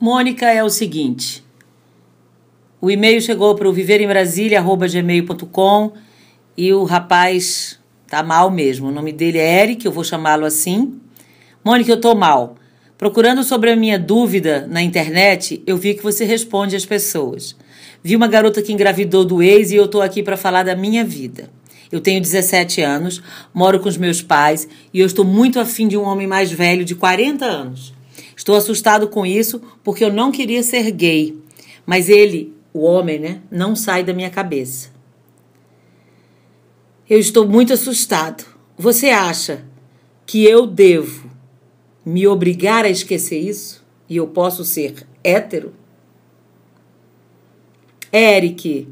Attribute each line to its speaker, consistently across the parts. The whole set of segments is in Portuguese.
Speaker 1: Mônica, é o seguinte. O e-mail chegou para o viverembrasilha.gmail.com e o rapaz tá mal mesmo. O nome dele é Eric, eu vou chamá-lo assim. Mônica, eu tô mal. Procurando sobre a minha dúvida na internet, eu vi que você responde às pessoas. Vi uma garota que engravidou do ex e eu tô aqui para falar da minha vida. Eu tenho 17 anos, moro com os meus pais e eu estou muito afim de um homem mais velho, de 40 anos. Estou assustado com isso porque eu não queria ser gay, mas ele, o homem, né, não sai da minha cabeça. Eu estou muito assustado. Você acha que eu devo me obrigar a esquecer isso? E eu posso ser hétero? Eric.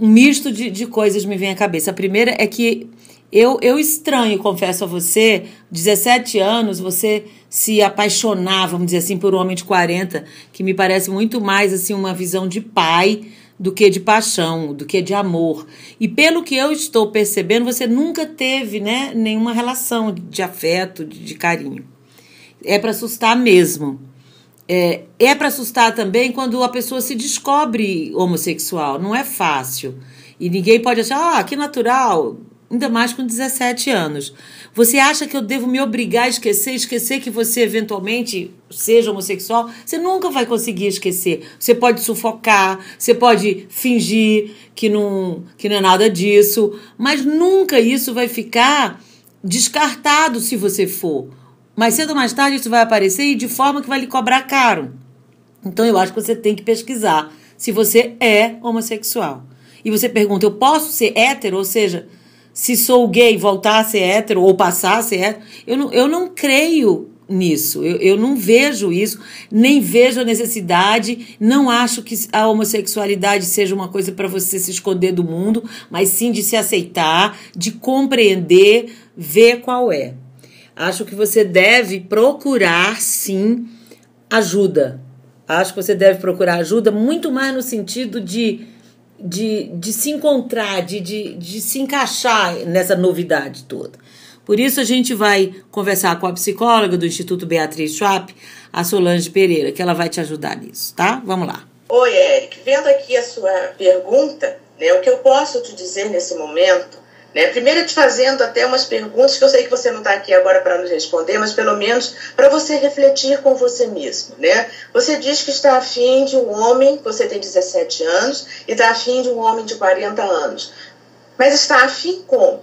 Speaker 1: Um misto de, de coisas me vem à cabeça. A primeira é que eu, eu estranho, confesso a você, 17 anos, você se apaixonar, vamos dizer assim, por um homem de 40, que me parece muito mais assim uma visão de pai do que de paixão, do que de amor. E pelo que eu estou percebendo, você nunca teve, né, nenhuma relação de afeto, de, de carinho. É para assustar mesmo. É, é para assustar também quando a pessoa se descobre homossexual. Não é fácil. E ninguém pode achar, ah, que natural ainda mais com 17 anos. Você acha que eu devo me obrigar a esquecer, esquecer que você eventualmente seja homossexual? Você nunca vai conseguir esquecer. Você pode sufocar, você pode fingir que não, que não é nada disso, mas nunca isso vai ficar descartado se você for. Mais cedo ou mais tarde isso vai aparecer e de forma que vai lhe cobrar caro. Então eu acho que você tem que pesquisar se você é homossexual. E você pergunta, eu posso ser hétero? Ou seja, se sou gay, voltar a ser hétero ou passar a ser hétero. Eu não, eu não creio nisso. Eu, eu não vejo isso, nem vejo a necessidade. Não acho que a homossexualidade seja uma coisa para você se esconder do mundo, mas sim de se aceitar, de compreender, ver qual é. Acho que você deve procurar, sim, ajuda. Acho que você deve procurar ajuda muito mais no sentido de de, de se encontrar, de, de, de se encaixar nessa novidade toda. Por isso a gente vai conversar com a psicóloga do Instituto Beatriz Schwab, a Solange Pereira, que ela vai te ajudar nisso, tá? Vamos lá.
Speaker 2: Oi, Eric. Vendo aqui a sua pergunta, né, o que eu posso te dizer nesse momento né? Primeiro, te fazendo até umas perguntas que eu sei que você não está aqui agora para nos responder, mas pelo menos para você refletir com você mesmo. Né? Você diz que está afim de um homem, você tem 17 anos, e está afim de um homem de 40 anos. Mas está afim como?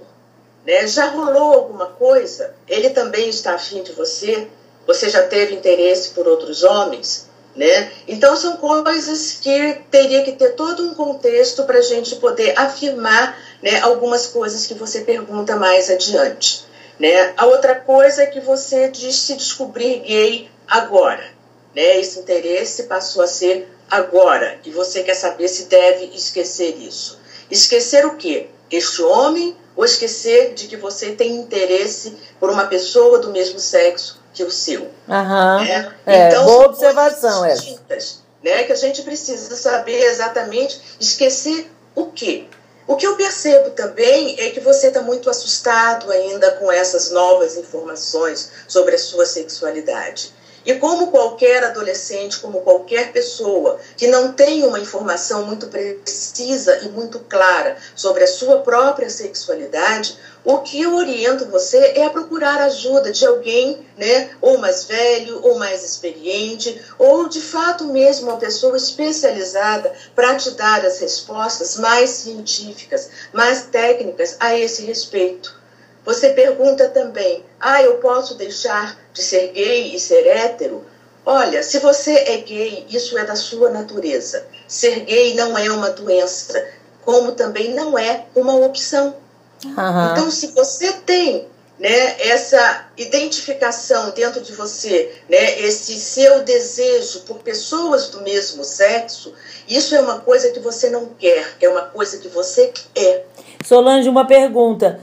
Speaker 2: Né? Já rolou alguma coisa? Ele também está afim de você? Você já teve interesse por outros homens? Né? Então, são coisas que teria que ter todo um contexto para a gente poder afirmar né, algumas coisas que você pergunta mais adiante. Né? A outra coisa é que você diz se descobrir gay agora. Né? Esse interesse passou a ser agora, e você quer saber se deve esquecer isso. Esquecer o quê? Este homem ou esquecer de que você tem interesse por uma pessoa do mesmo sexo que o seu.
Speaker 1: Uhum. Né? É, então, boa observação
Speaker 2: essa. Né, que a gente precisa saber exatamente esquecer o quê? O que eu percebo também é que você está muito assustado ainda com essas novas informações sobre a sua sexualidade. E como qualquer adolescente, como qualquer pessoa que não tem uma informação muito precisa e muito clara sobre a sua própria sexualidade, o que eu oriento você é a procurar ajuda de alguém, né, ou mais velho, ou mais experiente, ou de fato mesmo uma pessoa especializada para te dar as respostas mais científicas, mais técnicas a esse respeito. Você pergunta também: ah, eu posso deixar de ser gay e ser hétero? Olha, se você é gay, isso é da sua natureza. Ser gay não é uma doença, como também não é uma opção. Uhum. Então, se você tem né, essa identificação dentro de você, né, esse seu desejo por pessoas do mesmo sexo, isso é uma coisa que você não quer, é uma coisa que você é.
Speaker 1: Solange, uma pergunta.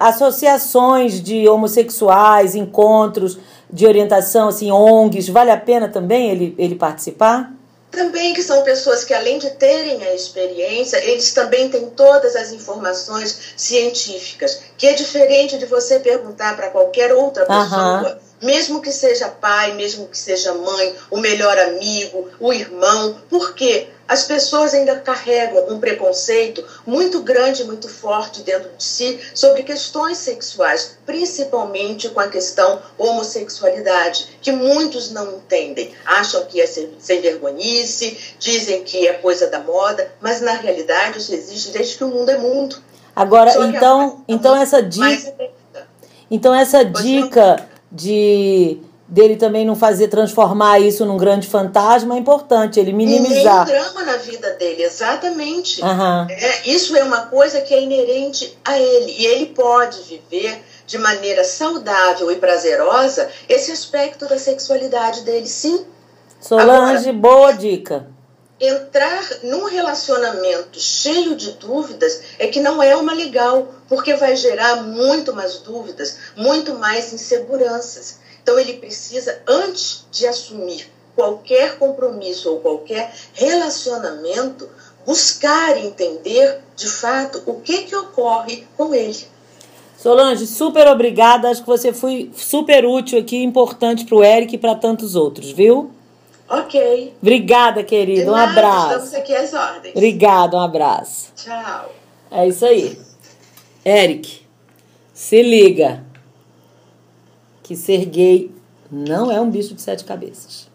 Speaker 1: Associações de homossexuais, encontros de orientação, assim, ONGs, vale a pena também ele, ele participar?
Speaker 2: Também que são pessoas que, além de terem a experiência, eles também têm todas as informações científicas, que é diferente de você perguntar para qualquer outra pessoa mesmo que seja pai, mesmo que seja mãe, o melhor amigo, o irmão. Por quê? As pessoas ainda carregam um preconceito muito grande, muito forte dentro de si sobre questões sexuais, principalmente com a questão homossexualidade, que muitos não entendem. Acham que é sem vergonhice, dizem que é coisa da moda, mas na realidade isso existe desde que o mundo é mundo.
Speaker 1: Agora, então, então essa dica, então essa dica de dele também não fazer transformar isso num grande fantasma é importante, ele minimizar.
Speaker 2: E nem drama na vida dele, exatamente.
Speaker 1: Uhum.
Speaker 2: É, isso é uma coisa que é inerente a ele e ele pode viver de maneira saudável e prazerosa esse aspecto da sexualidade dele, sim.
Speaker 1: Solange, Agora, boa dica.
Speaker 2: Entrar num relacionamento cheio de dúvidas é que não é uma legal, porque vai gerar muito mais dúvidas, muito mais inseguranças. Então, ele precisa, antes de assumir qualquer compromisso ou qualquer relacionamento, buscar entender de fato o que, que ocorre com ele.
Speaker 1: Solange, super obrigada. Acho que você foi super útil aqui, importante para o Eric e para tantos outros, viu?
Speaker 2: Ok.
Speaker 1: Obrigada, querido. um abraço.
Speaker 2: Estamos aqui às ordens.
Speaker 1: Obrigada, um abraço.
Speaker 2: Tchau.
Speaker 1: É isso aí. Eric, se liga que ser gay não é um bicho de sete cabeças.